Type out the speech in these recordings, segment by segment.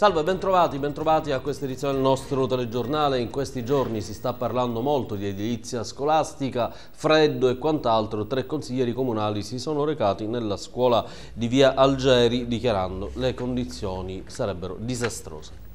Salve, bentrovati, bentrovati a questa edizione del nostro telegiornale. In questi giorni si sta parlando molto di edilizia scolastica, freddo e quant'altro. Tre consiglieri comunali si sono recati nella scuola di via Algeri dichiarando le condizioni sarebbero disastrose.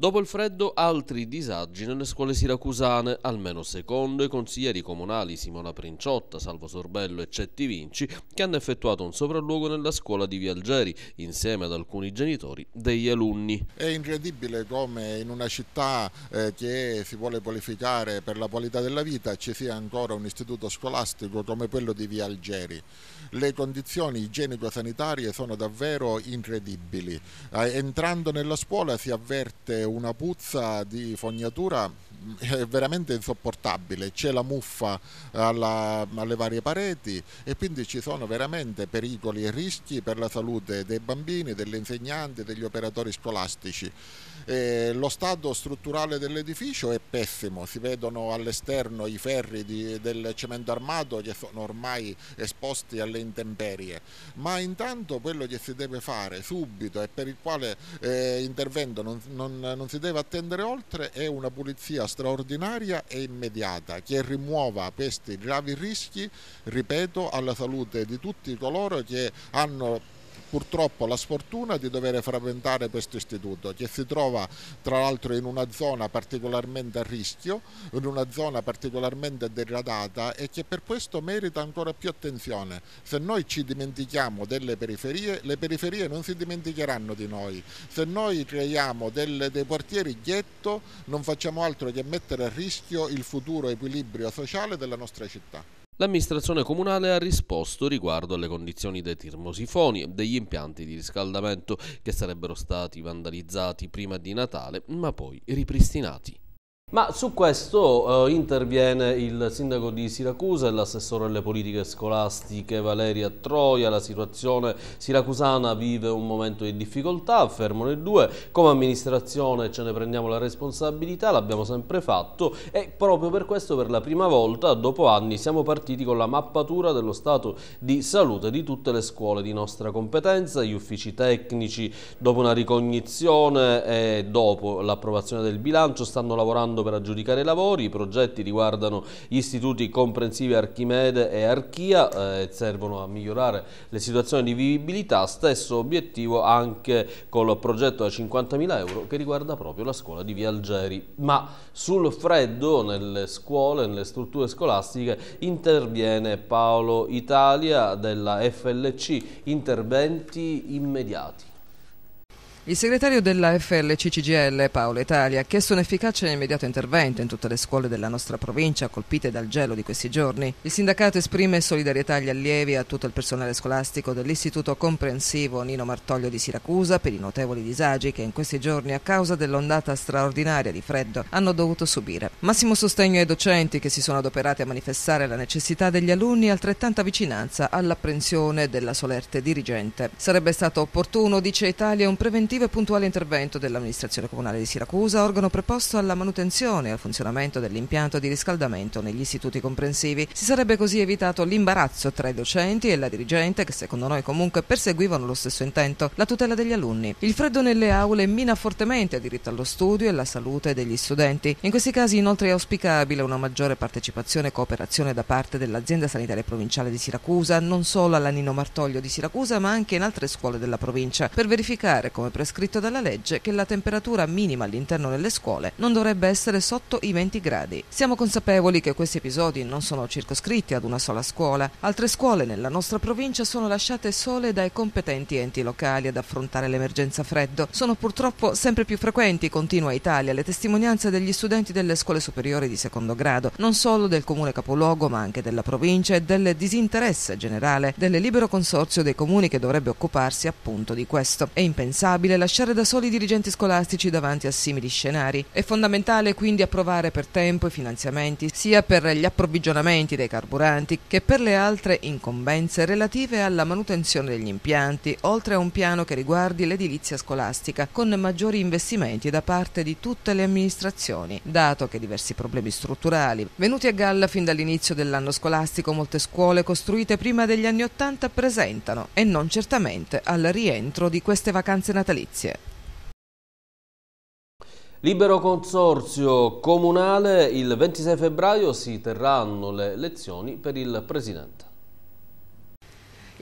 Dopo il freddo altri disagi nelle scuole siracusane, almeno secondo i consiglieri comunali Simona Princiotta, Salvo Sorbello e Cetti Vinci, che hanno effettuato un sopralluogo nella scuola di Via Algeri insieme ad alcuni genitori degli alunni. È incredibile come in una città eh, che si vuole qualificare per la qualità della vita ci sia ancora un istituto scolastico come quello di Via Algeri. Le condizioni igienico-sanitarie sono davvero incredibili. Eh, entrando nella scuola si avverte una puzza di fognatura è veramente insopportabile, c'è la muffa alla, alle varie pareti e quindi ci sono veramente pericoli e rischi per la salute dei bambini, degli insegnanti, degli operatori scolastici. Eh, lo stato strutturale dell'edificio è pessimo, si vedono all'esterno i ferri di, del cemento armato che sono ormai esposti alle intemperie, ma intanto quello che si deve fare subito e per il quale eh, intervento non, non, non si deve attendere oltre è una pulizia straordinaria e immediata che rimuova questi gravi rischi, ripeto, alla salute di tutti coloro che hanno purtroppo la sfortuna di dover frequentare questo istituto che si trova tra l'altro in una zona particolarmente a rischio, in una zona particolarmente degradata e che per questo merita ancora più attenzione. Se noi ci dimentichiamo delle periferie, le periferie non si dimenticheranno di noi. Se noi creiamo delle, dei quartieri ghetto non facciamo altro che mettere a rischio il futuro equilibrio sociale della nostra città. L'amministrazione comunale ha risposto riguardo alle condizioni dei termosifoni degli impianti di riscaldamento che sarebbero stati vandalizzati prima di Natale ma poi ripristinati. Ma su questo eh, interviene il sindaco di Siracusa e l'assessore alle politiche scolastiche Valeria Troia. La situazione siracusana vive un momento di difficoltà, fermo i due. Come amministrazione ce ne prendiamo la responsabilità, l'abbiamo sempre fatto e proprio per questo per la prima volta dopo anni siamo partiti con la mappatura dello stato di salute di tutte le scuole di nostra competenza, gli uffici tecnici dopo una ricognizione e dopo l'approvazione del bilancio stanno lavorando per aggiudicare i lavori, i progetti riguardano gli istituti comprensivi Archimede e Archia eh, servono a migliorare le situazioni di vivibilità, stesso obiettivo anche col progetto da 50.000 euro che riguarda proprio la scuola di Via Algeri. Ma sul freddo nelle scuole, nelle strutture scolastiche interviene Paolo Italia della FLC, interventi immediati. Il segretario della FLCCGL, Paolo Italia, ha chiesto un efficace e immediato intervento in tutte le scuole della nostra provincia colpite dal gelo di questi giorni. Il sindacato esprime solidarietà agli allievi e a tutto il personale scolastico dell'Istituto Comprensivo Nino Martoglio di Siracusa per i notevoli disagi che in questi giorni, a causa dell'ondata straordinaria di freddo, hanno dovuto subire. Massimo sostegno ai docenti che si sono adoperati a manifestare la necessità degli alunni e altrettanta vicinanza all'apprensione della solerte dirigente. Sarebbe stato opportuno, dice Italia, un preventivo preventivo e puntuale intervento dell'amministrazione comunale di Siracusa, organo preposto alla manutenzione e al funzionamento dell'impianto di riscaldamento negli istituti comprensivi. Si sarebbe così evitato l'imbarazzo tra i docenti e la dirigente, che secondo noi comunque perseguivano lo stesso intento, la tutela degli alunni. Il freddo nelle aule mina fortemente il diritto allo studio e la salute degli studenti. In questi casi inoltre è auspicabile una maggiore partecipazione e cooperazione da parte dell'azienda sanitaria provinciale di Siracusa, non solo alla Nino Martoglio di Siracusa, ma anche in altre scuole della provincia, per verificare come prescritto dalla legge che la temperatura minima all'interno delle scuole non dovrebbe essere sotto i 20 gradi. Siamo consapevoli che questi episodi non sono circoscritti ad una sola scuola. Altre scuole nella nostra provincia sono lasciate sole dai competenti enti locali ad affrontare l'emergenza freddo. Sono purtroppo sempre più frequenti, continua Italia, le testimonianze degli studenti delle scuole superiori di secondo grado, non solo del comune capoluogo ma anche della provincia e del disinteresse generale del libero consorzio dei comuni che dovrebbe occuparsi appunto di questo. È impensabile inaccettabile lasciare da soli i dirigenti scolastici davanti a simili scenari. È fondamentale quindi approvare per tempo i finanziamenti sia per gli approvvigionamenti dei carburanti che per le altre incombenze relative alla manutenzione degli impianti, oltre a un piano che riguardi l'edilizia scolastica, con maggiori investimenti da parte di tutte le amministrazioni, dato che diversi problemi strutturali venuti a galla fin dall'inizio dell'anno scolastico molte scuole costruite prima degli anni Ottanta presentano, e non certamente al rientro di queste vacanze natalizie. Libero consorzio comunale, il 26 febbraio si terranno le elezioni per il Presidente.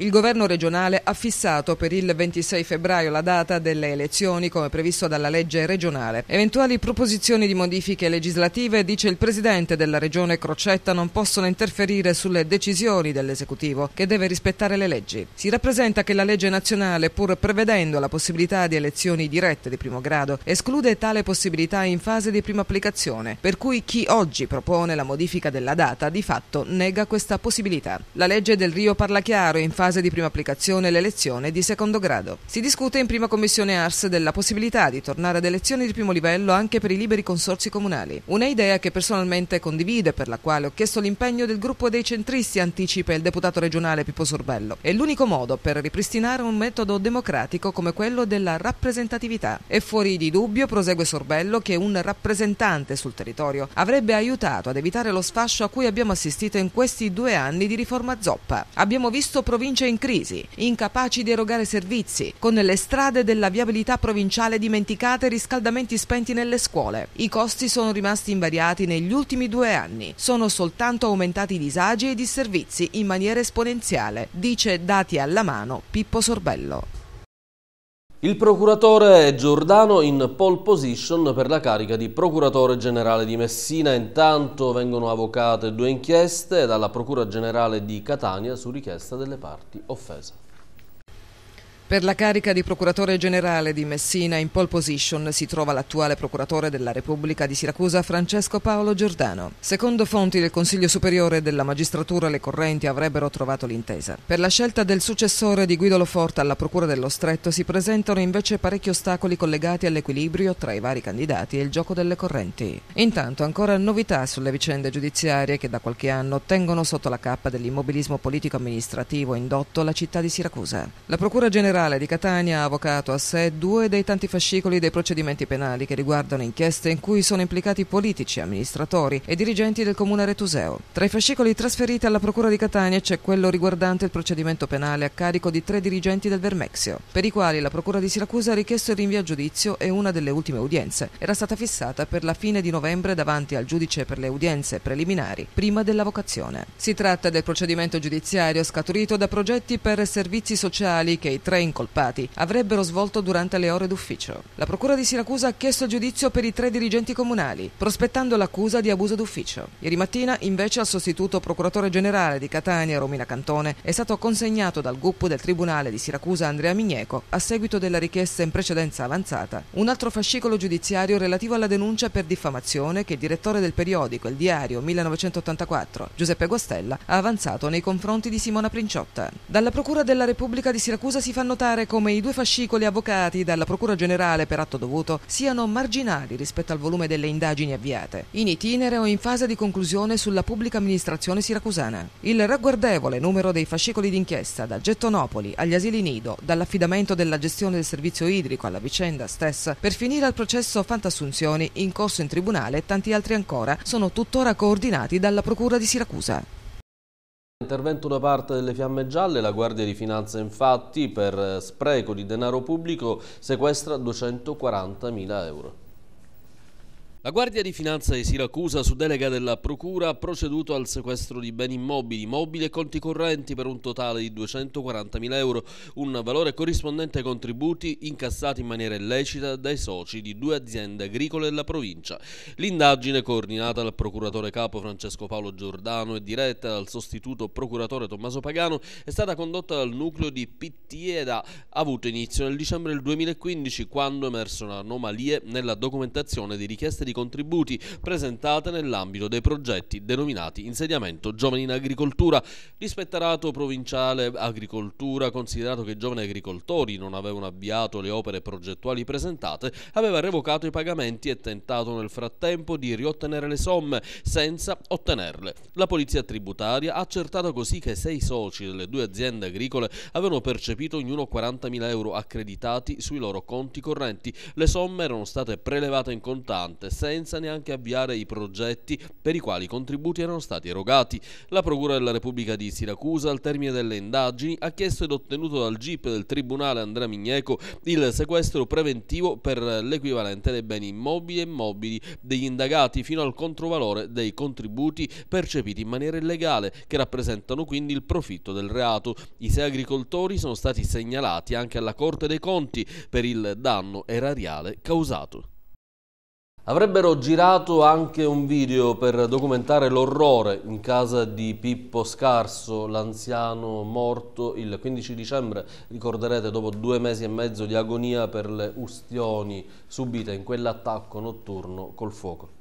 Il governo regionale ha fissato per il 26 febbraio la data delle elezioni come previsto dalla legge regionale. Eventuali proposizioni di modifiche legislative, dice il presidente della regione Crocetta, non possono interferire sulle decisioni dell'esecutivo che deve rispettare le leggi. Si rappresenta che la legge nazionale, pur prevedendo la possibilità di elezioni dirette di primo grado, esclude tale possibilità in fase di prima applicazione, per cui chi oggi propone la modifica della data di fatto nega questa possibilità. La legge del Rio parla chiaro, infatti fase di prima applicazione l'elezione di secondo grado. Si discute in prima commissione ARS della possibilità di tornare ad elezioni di primo livello anche per i liberi consorsi comunali. Una idea che personalmente condivide, per la quale ho chiesto l'impegno del gruppo dei centristi, anticipa il deputato regionale Pippo Sorbello. È l'unico modo per ripristinare un metodo democratico come quello della rappresentatività. È fuori di dubbio, prosegue Sorbello, che un rappresentante sul territorio avrebbe aiutato ad evitare lo sfascio a cui abbiamo assistito in questi due anni di riforma zoppa. Abbiamo visto province province in crisi, incapaci di erogare servizi, con le strade della viabilità provinciale dimenticate e riscaldamenti spenti nelle scuole. I costi sono rimasti invariati negli ultimi due anni. Sono soltanto aumentati i disagi e i disservizi in maniera esponenziale, dice dati alla mano Pippo Sorbello. Il procuratore Giordano in pole position per la carica di procuratore generale di Messina. Intanto vengono avvocate due inchieste dalla Procura Generale di Catania su richiesta delle parti offese. Per la carica di procuratore generale di Messina in pole position si trova l'attuale procuratore della Repubblica di Siracusa Francesco Paolo Giordano. Secondo fonti del Consiglio Superiore della Magistratura le correnti avrebbero trovato l'intesa. Per la scelta del successore di Guido Loforta alla Procura dello Stretto si presentano invece parecchi ostacoli collegati all'equilibrio tra i vari candidati e il gioco delle correnti. Intanto ancora novità sulle vicende giudiziarie che da qualche anno tengono sotto la cappa dell'immobilismo politico-amministrativo indotto la città di Siracusa. La Procura Generale Generale di Catania ha avvocato a sé due dei tanti fascicoli dei procedimenti penali che riguardano inchieste in cui sono implicati politici, amministratori e dirigenti del comune Retuseo. Tra i fascicoli trasferiti alla Procura di Catania c'è quello riguardante il procedimento penale a carico di tre dirigenti del Vermexio, per i quali la Procura di Siracusa ha richiesto il rinvio a giudizio e una delle ultime udienze era stata fissata per la fine di novembre davanti al giudice per le udienze preliminari prima dell'avocazione. Si tratta del procedimento giudiziario scaturito da progetti per servizi sociali che i tre incolpati avrebbero svolto durante le ore d'ufficio. La Procura di Siracusa ha chiesto giudizio per i tre dirigenti comunali, prospettando l'accusa di abuso d'ufficio. Ieri mattina, invece, al sostituto procuratore generale di Catania, Romina Cantone, è stato consegnato dal GUP del Tribunale di Siracusa Andrea Migneco, a seguito della richiesta in precedenza avanzata, un altro fascicolo giudiziario relativo alla denuncia per diffamazione che il direttore del periodico Il Diario 1984, Giuseppe Guastella, ha avanzato nei confronti di Simona Princiotta. Dalla Procura della Repubblica di Siracusa si fanno notare come i due fascicoli avvocati dalla Procura Generale per atto dovuto siano marginali rispetto al volume delle indagini avviate, in itinere o in fase di conclusione sulla pubblica amministrazione siracusana. Il ragguardevole numero dei fascicoli d'inchiesta, dal gettonopoli agli asili nido, dall'affidamento della gestione del servizio idrico alla vicenda stessa, per finire al processo fantassunzioni in corso in tribunale e tanti altri ancora, sono tuttora coordinati dalla Procura di Siracusa. Intervento da parte delle Fiamme Gialle, la Guardia di Finanza infatti per spreco di denaro pubblico sequestra 240.000 euro. La Guardia di Finanza di Siracusa, su delega della Procura, ha proceduto al sequestro di beni immobili, mobili e conti correnti per un totale di 240.000 euro, un valore corrispondente ai contributi incassati in maniera illecita dai soci di due aziende agricole della provincia. L'indagine, coordinata dal procuratore capo Francesco Paolo Giordano e diretta dal sostituto procuratore Tommaso Pagano, è stata condotta dal nucleo di Pittieda, avuto inizio nel dicembre del 2015 quando emersero anomalie nella documentazione di richieste di di contributi presentate nell'ambito dei progetti denominati Insediamento Giovani in Agricoltura. L'ispettorato provinciale agricoltura, considerato che i giovani agricoltori non avevano avviato le opere progettuali presentate, aveva revocato i pagamenti e tentato nel frattempo di riottenere le somme senza ottenerle. La polizia tributaria ha accertato così che sei soci delle due aziende agricole avevano percepito ognuno 40.000 euro accreditati sui loro conti correnti. Le somme erano state prelevate in contante senza neanche avviare i progetti per i quali i contributi erano stati erogati. La Procura della Repubblica di Siracusa, al termine delle indagini, ha chiesto ed ottenuto dal GIP del Tribunale Andrea Migneco il sequestro preventivo per l'equivalente dei beni immobili e mobili degli indagati fino al controvalore dei contributi percepiti in maniera illegale, che rappresentano quindi il profitto del reato. I sei agricoltori sono stati segnalati anche alla Corte dei Conti per il danno erariale causato. Avrebbero girato anche un video per documentare l'orrore in casa di Pippo Scarso, l'anziano morto il 15 dicembre, ricorderete dopo due mesi e mezzo di agonia per le ustioni subite in quell'attacco notturno col fuoco.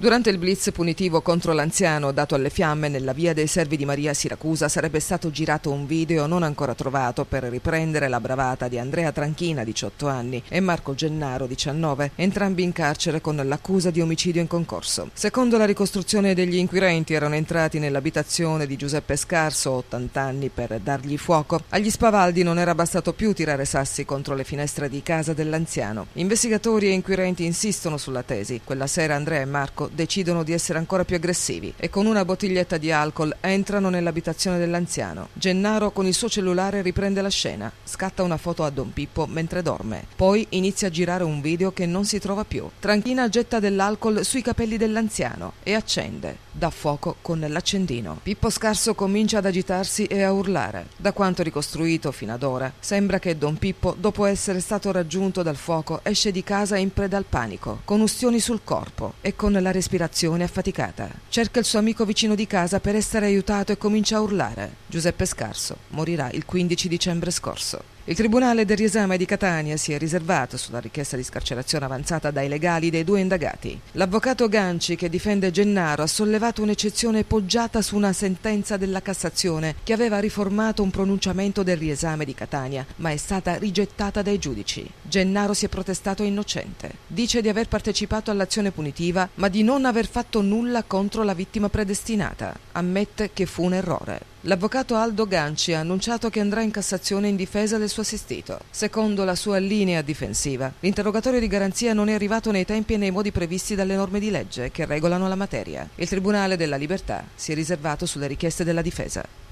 Durante il blitz punitivo contro l'anziano dato alle fiamme nella via dei Servi di Maria a Siracusa sarebbe stato girato un video non ancora trovato per riprendere la bravata di Andrea Tranchina, 18 anni, e Marco Gennaro, 19, entrambi in carcere con l'accusa di omicidio in concorso. Secondo la ricostruzione degli inquirenti erano entrati nell'abitazione di Giuseppe Scarso, 80 anni, per dargli fuoco. Agli spavaldi non era bastato più tirare sassi contro le finestre di casa dell'anziano. Investigatori e inquirenti insistono sulla tesi. Quella sera Andrea e Marco decidono di essere ancora più aggressivi e con una bottiglietta di alcol entrano nell'abitazione dell'anziano. Gennaro con il suo cellulare riprende la scena, scatta una foto a Don Pippo mentre dorme, poi inizia a girare un video che non si trova più. Tranchina getta dell'alcol sui capelli dell'anziano e accende dà fuoco con l'accendino. Pippo Scarso comincia ad agitarsi e a urlare. Da quanto ricostruito fino ad ora, sembra che Don Pippo, dopo essere stato raggiunto dal fuoco, esce di casa in preda al panico, con ustioni sul corpo e con la respirazione affaticata. Cerca il suo amico vicino di casa per essere aiutato e comincia a urlare. Giuseppe Scarso morirà il 15 dicembre scorso. Il Tribunale del riesame di Catania si è riservato sulla richiesta di scarcerazione avanzata dai legali dei due indagati. L'avvocato Ganci, che difende Gennaro, ha sollevato un'eccezione poggiata su una sentenza della Cassazione che aveva riformato un pronunciamento del riesame di Catania, ma è stata rigettata dai giudici. Gennaro si è protestato innocente. Dice di aver partecipato all'azione punitiva, ma di non aver fatto nulla contro la vittima predestinata. Ammette che fu un errore. L'avvocato Aldo Ganci ha annunciato che andrà in Cassazione in difesa del suo assistito. Secondo la sua linea difensiva, l'interrogatorio di garanzia non è arrivato nei tempi e nei modi previsti dalle norme di legge che regolano la materia. Il Tribunale della Libertà si è riservato sulle richieste della difesa.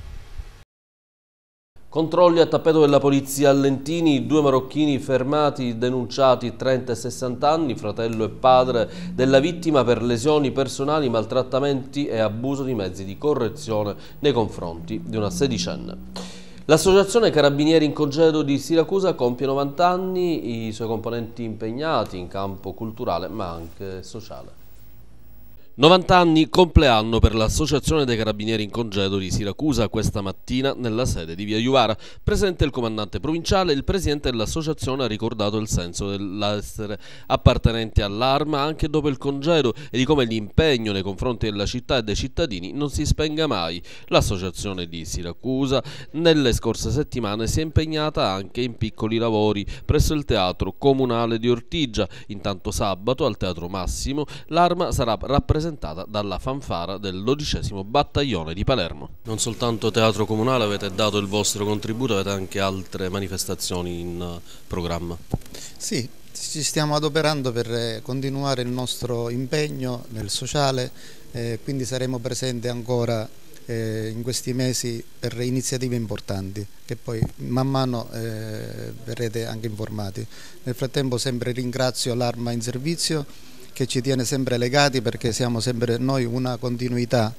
Controlli a tappeto della polizia a Lentini, due marocchini fermati, denunciati 30 e 60 anni, fratello e padre della vittima per lesioni personali, maltrattamenti e abuso di mezzi di correzione nei confronti di una sedicenne. L'associazione Carabinieri in congedo di Siracusa compie 90 anni, i suoi componenti impegnati in campo culturale ma anche sociale. 90 anni compleanno per l'Associazione dei Carabinieri in congedo di Siracusa questa mattina nella sede di Via Iuvara. Presente il comandante provinciale, il presidente dell'associazione ha ricordato il senso dell'essere appartenenti all'arma anche dopo il congedo e di come l'impegno nei confronti della città e dei cittadini non si spenga mai. L'associazione di Siracusa nelle scorse settimane si è impegnata anche in piccoli lavori presso il teatro comunale di Ortigia. Intanto sabato al Teatro Massimo l'arma sarà rappresentata rappresentata dalla fanfara del dodicesimo battaglione di Palermo. Non soltanto Teatro Comunale avete dato il vostro contributo, avete anche altre manifestazioni in eh, programma. Sì, ci stiamo adoperando per eh, continuare il nostro impegno nel sociale, eh, quindi saremo presenti ancora eh, in questi mesi per iniziative importanti che poi man mano eh, verrete anche informati. Nel frattempo sempre ringrazio l'Arma in servizio che ci tiene sempre legati perché siamo sempre noi una continuità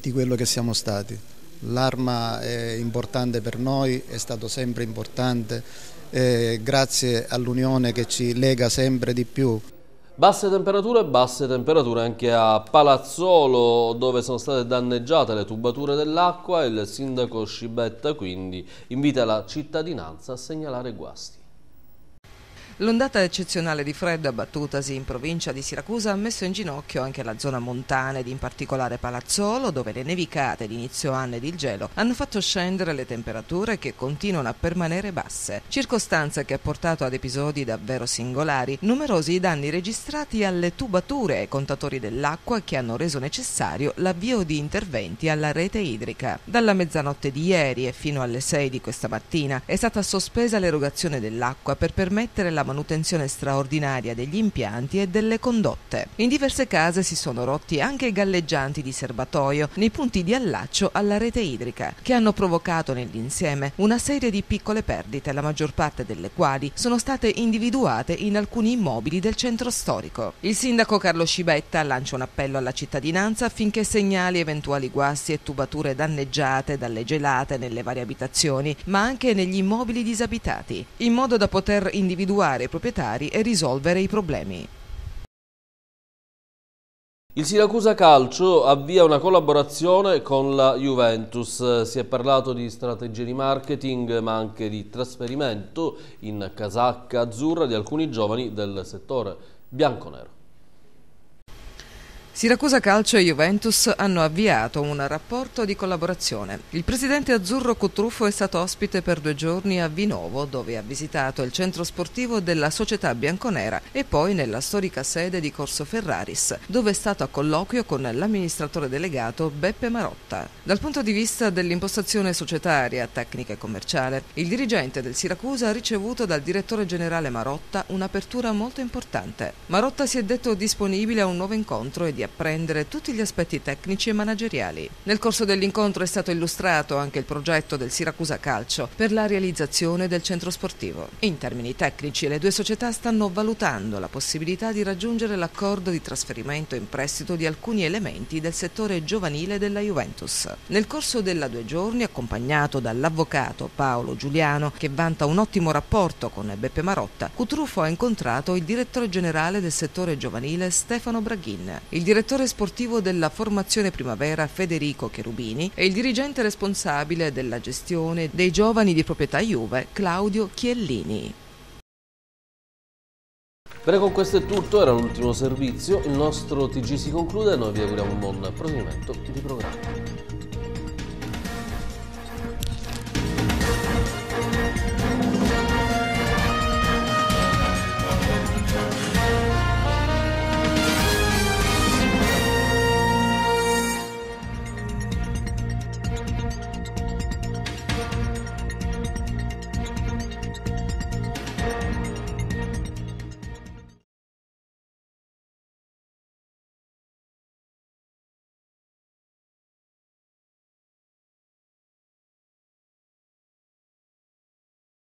di quello che siamo stati. L'arma è importante per noi, è stato sempre importante, grazie all'unione che ci lega sempre di più. Basse temperature, basse temperature anche a Palazzolo dove sono state danneggiate le tubature dell'acqua il sindaco Scibetta quindi invita la cittadinanza a segnalare guasti. L'ondata eccezionale di freddo abbattutasi in provincia di Siracusa ha messo in ginocchio anche la zona montana ed in particolare Palazzolo, dove le nevicate di inizio anno ed il gelo hanno fatto scendere le temperature che continuano a permanere basse, circostanza che ha portato ad episodi davvero singolari, numerosi i danni registrati alle tubature e ai contatori dell'acqua che hanno reso necessario l'avvio di interventi alla rete idrica. Dalla mezzanotte di ieri e fino alle 6 di questa mattina è stata sospesa l'erogazione dell'acqua per permettere la manutenzione straordinaria degli impianti e delle condotte. In diverse case si sono rotti anche i galleggianti di serbatoio nei punti di allaccio alla rete idrica, che hanno provocato nell'insieme una serie di piccole perdite, la maggior parte delle quali sono state individuate in alcuni immobili del centro storico. Il sindaco Carlo Scibetta lancia un appello alla cittadinanza affinché segnali eventuali guasti e tubature danneggiate dalle gelate nelle varie abitazioni, ma anche negli immobili disabitati, in modo da poter individuare i proprietari e risolvere i problemi. Il Siracusa Calcio avvia una collaborazione con la Juventus. Si è parlato di strategie di marketing ma anche di trasferimento in casacca azzurra di alcuni giovani del settore bianconero. Siracusa Calcio e Juventus hanno avviato un rapporto di collaborazione. Il presidente azzurro Cutruffo è stato ospite per due giorni a Vinovo, dove ha visitato il centro sportivo della società bianconera e poi nella storica sede di Corso Ferraris, dove è stato a colloquio con l'amministratore delegato Beppe Marotta. Dal punto di vista dell'impostazione societaria, tecnica e commerciale, il dirigente del Siracusa ha ricevuto dal direttore generale Marotta un'apertura molto importante. Marotta si è detto disponibile a un nuovo incontro e di apprendere tutti gli aspetti tecnici e manageriali. Nel corso dell'incontro è stato illustrato anche il progetto del Siracusa Calcio per la realizzazione del centro sportivo. In termini tecnici, le due società stanno valutando la possibilità di raggiungere l'accordo di trasferimento in prestito di alcuni elementi del settore giovanile della Juventus. Nel corso della due giorni, accompagnato dall'avvocato Paolo Giuliano, che vanta un ottimo rapporto con Beppe Marotta, Cutruffo ha incontrato il direttore generale del settore giovanile Stefano Braghin. Il direttore sportivo della formazione primavera Federico Cherubini e il dirigente responsabile della gestione dei giovani di proprietà Juve Claudio Chiellini. Bene, con questo è tutto, era l'ultimo servizio, il nostro TG si conclude e noi vi auguriamo un buon proseguimento di programma.